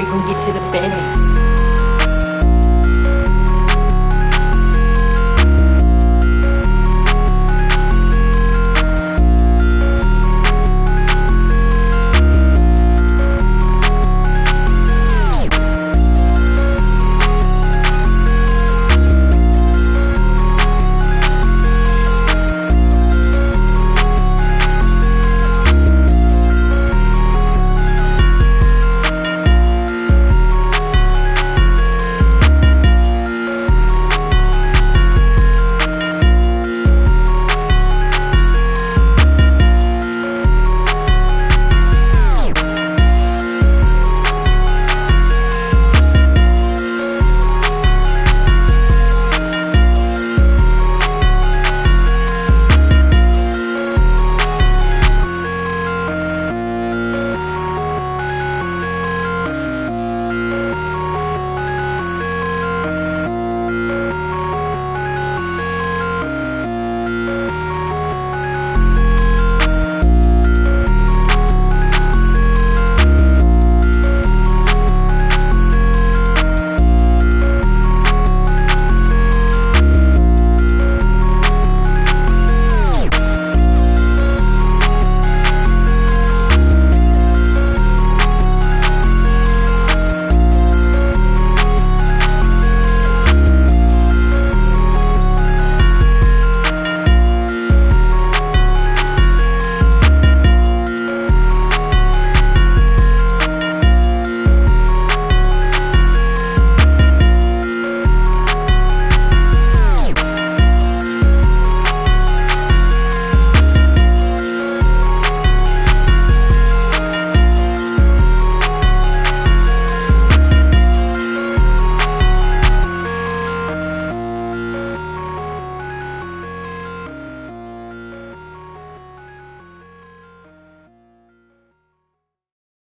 we gonna get to the bed.